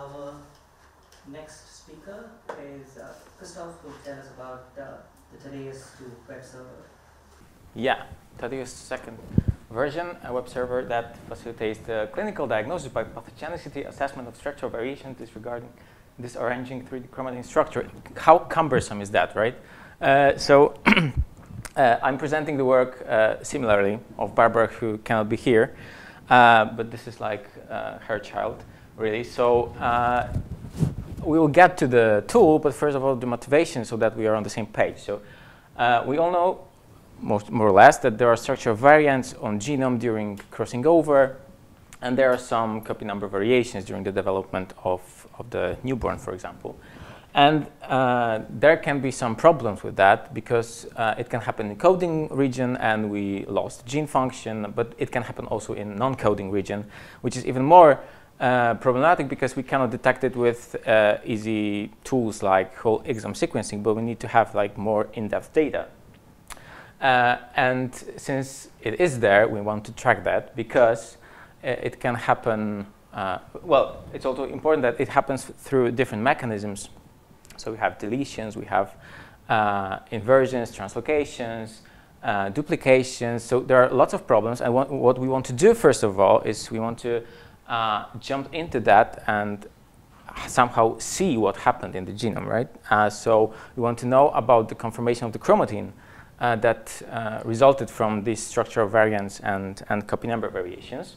our next speaker is uh, Christoph, who will tell us about uh, the TADeus 2 web server. Yeah, TADeus second version, a web server that facilitates the clinical diagnosis by pathogenicity, assessment of structural variation disregarding disarranging 3D chromatin structure. How cumbersome is that, right? Uh, so uh, I'm presenting the work uh, similarly of Barbara, who cannot be here, uh, but this is like uh, her child, really. So uh, we will get to the tool, but first of all, the motivation so that we are on the same page. So we all know most, more or less, that there are structural variants on genome during crossing over, and there are some copy number variations during the development of, of the newborn, for example. And uh, there can be some problems with that because uh, it can happen in coding region and we lost gene function, but it can happen also in non-coding region, which is even more uh, problematic because we cannot detect it with uh, easy tools like whole exome sequencing, but we need to have like more in-depth data. Uh, and since it is there, we want to track that because it can happen. Uh, well, it's also important that it happens through different mechanisms. So we have deletions, we have uh, inversions, translocations, uh, duplications. So there are lots of problems. And what, what, we want to do, first of all, is we want to uh, jump into that and somehow see what happened in the genome, right? Uh, so we want to know about the conformation of the chromatin uh, that uh, resulted from these structural variants and, and copy number variations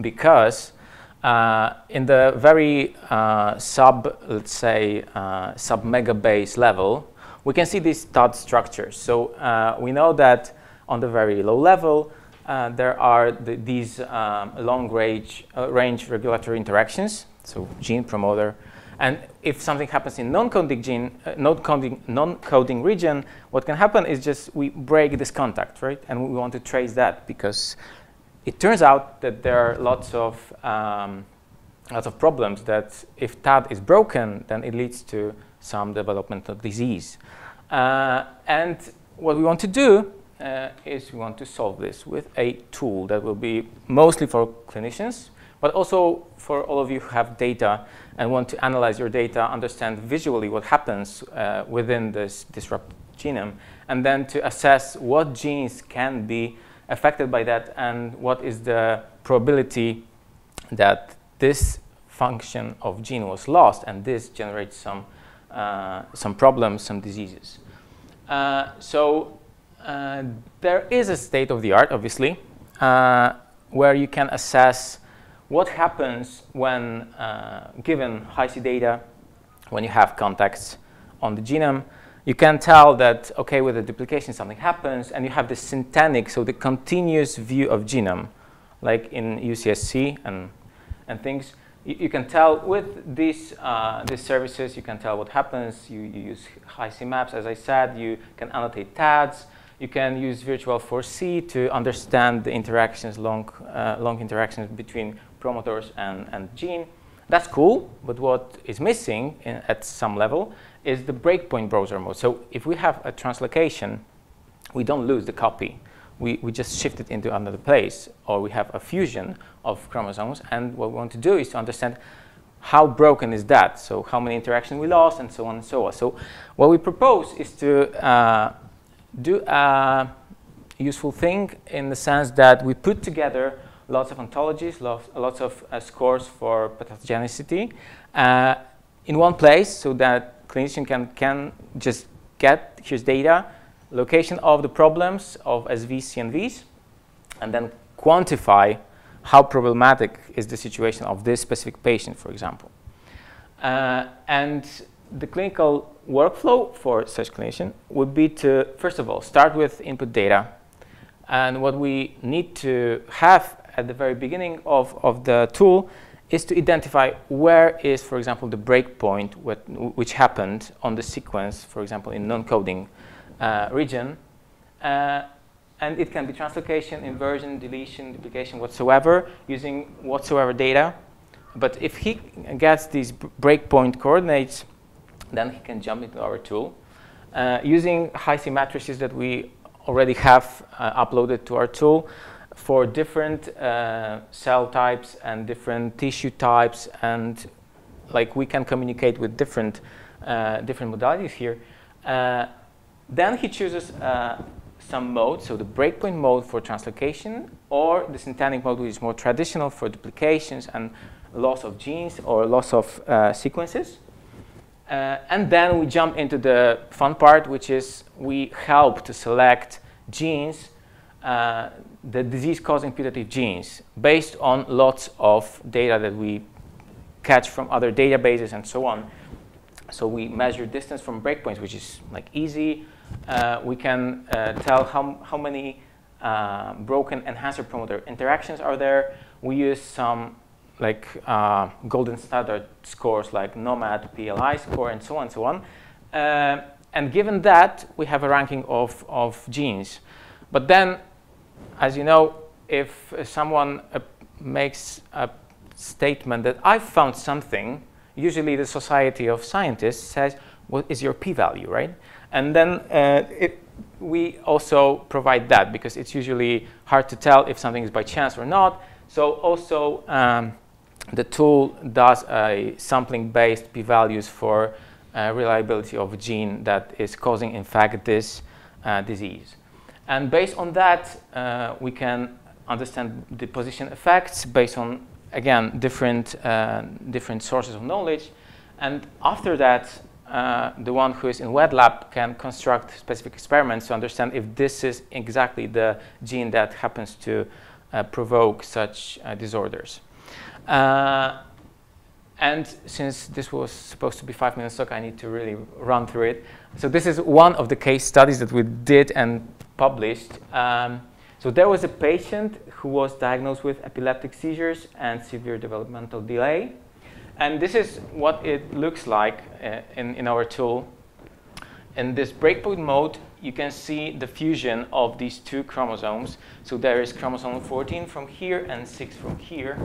because uh, in the very uh, sub, let's say, sub megabase level, we can see these TAD structures. So we know that on the very low level, there are the, these um, long range, range regulatory interactions, so gene promoter, and if something happens in non-coding gene, uh, non-coding, non-coding region, what can happen is just we break this contact, right? And we want to trace that because it turns out that there are lots of um, lots of problems that if TAD is broken, then it leads to some development of disease. Uh, and what we want to do uh, is we want to solve this with a tool that will be mostly for clinicians, but also for all of you who have data and want to analyze your data, understand visually what happens uh, within this disrupted genome, and then to assess what genes can be affected by that and what is the probability that this function of gene was lost and this generates some, uh, some problems, some diseases. Uh, so uh, there is a state of the art, obviously, uh, where you can assess what happens when uh, given Hi-C data, when you have contacts on the genome, you can tell that, okay, with the duplication something happens, and you have the syntenic, so the continuous view of genome, like in UCSC and, and things. You, you can tell with these, uh, these services, you can tell what happens. You, you use Hi-C maps, as I said. You can annotate TADs. You can use Virtual 4C to understand the interactions, long, uh, long interactions between promoters and, and gene. That's cool, but what is missing in, at some level is the breakpoint browser mode. So if we have a translocation, we don't lose the copy. We, we just shift it into another place, or we have a fusion of chromosomes. And what we want to do is to understand how broken is that? So how many interactions we lost, and so on and so on. So what we propose is to uh, do a useful thing in the sense that we put together lots of ontologies, lots, of uh, scores for pathogenicity uh, in one place so that clinician can, can just get here's data, location of the problems of SVs, CNVs, and then quantify how problematic is the situation of this specific patient, for example. Uh, and the clinical workflow for such clinician would be to, first of all, start with input data. And what we need to have at the very beginning of, of the tool is to identify where is, for example, the breakpoint which happened on the sequence, for example, in non-coding uh, region. Uh, and it can be translocation, inversion, deletion, duplication, whatsoever, using whatsoever data. But if he gets these breakpoint coordinates, then he can jump into our tool. Uh, using Hi-C matrices that we already have uh, uploaded to our tool, for different uh, cell types and different tissue types and like we can communicate with different, uh, different modalities here. Uh, then he chooses uh, some mode, so the breakpoint mode for translocation, or the syntenic mode, which is more traditional for duplications and loss of genes or loss of sequences. Uh, and then we jump into the fun part, which is we help to select genes, uh, the disease-causing putative genes, based on lots of data that we catch from other databases and so on. So we measure distance from breakpoints, which is like easy. Uh, we can uh, tell how, how many uh, broken enhancer promoter interactions are there. We use some like uh, golden standard scores like gnomAD, pLI score, and so on and so on. Uh, and given that, we have a ranking of, of genes. But then, as you know, if someone uh, makes a statement that I found something, usually the Society of Scientists says, what is your p-value, right? And then uh, it, we also provide that because it's usually hard to tell if something is by chance or not. So also, um, the tool does a sampling-based p-values for uh, reliability of a gene that is causing, in fact, this uh, disease. And based on that, uh, we can understand the position effects based on, again, different, uh, different sources of knowledge. And after that, uh, the one who is in wet lab can construct specific experiments to understand if this is exactly the gene that happens to uh, provoke such disorders. Uh, and since this was supposed to be five minutes talk, I need to really run through it. So this is one of the case studies that we did and published. Um, so there was a patient who was diagnosed with epileptic seizures and severe developmental delay. And this is what it looks like uh, in, in our tool. In this breakpoint mode, you can see the fusion of these two chromosomes. So there is chromosome 14 from here and 6 from here.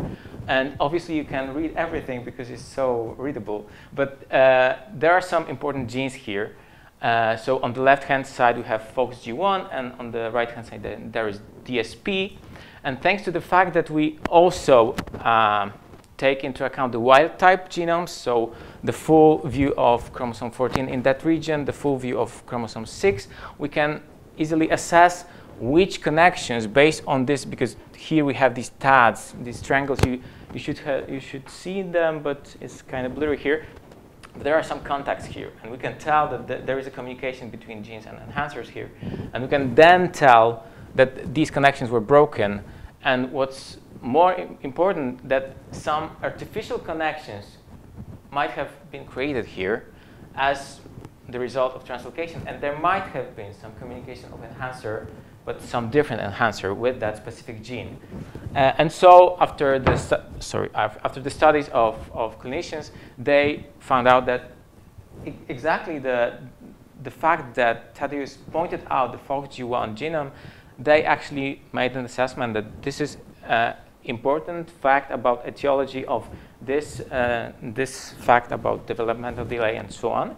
And obviously you can read everything because it's so readable. But uh, there are some important genes here. Uh, so on the left-hand side, we have FOXG1, and on the right-hand side, there is DSP. And thanks to the fact that we also um, take into account the wild type genomes, so the full view of chromosome 14 in that region, the full view of chromosome 6, we can easily assess which connections based on this, because here we have these TADs, these triangles, you, you, should, you should see them, but it's kind of blurry here. There are some contacts here, and we can tell that th there is a communication between genes and enhancers here. And we can then tell that these connections were broken. And what's more important, that some artificial connections might have been created here as the result of translocation. And there might have been some communication of enhancer, but some different enhancer with that specific gene. Uh, and so after the, sorry, after the studies of, of clinicians, they found out that exactly the, the fact that TADeus pointed out the FOXG1 genome, they actually made an assessment that this is uh, important fact about etiology of this, uh, this fact about developmental delay and so on.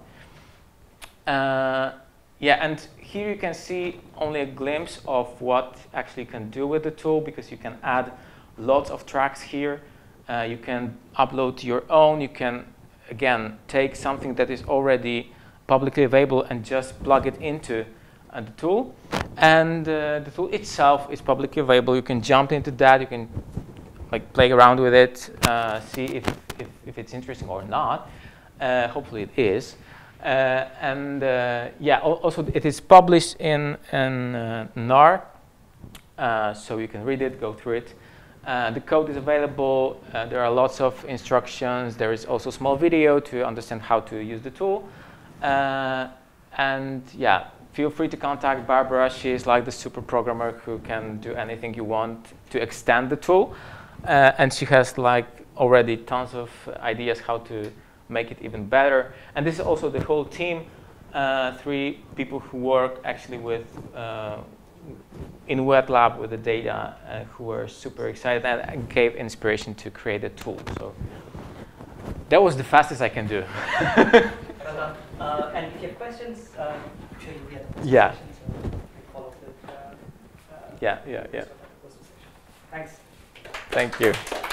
Uh, yeah, and here you can see only a glimpse of what actually you can do with the tool because you can add lots of tracks here. Uh, you can upload your own. You can, again, take something that is already publicly available and just plug it into uh, the tool. And uh, the tool itself is publicly available. You can jump into that. You can like play around with it, uh, see if, if, if, it's interesting or not. Uh, hopefully it is. Uh, and uh, yeah, also it is published in, in uh, NAR, uh, so you can read it, go through it. the code is available. there are lots of instructions. There is also small video to understand how to use the tool. and yeah, feel free to contact Barbara. She is like the super programmer who can do anything you want to extend the tool. Uh, and she has like already tons of ideas how to make it even better. And this is also the whole team, uh, three people who work actually with uh, in wet lab with the data uh, who were super excited and gave inspiration to create a tool. So that was the fastest I can do. uh, and if you have questions, uh, I'm sure you'll get the yeah. So yeah, yeah, yeah. Thanks. Thank you.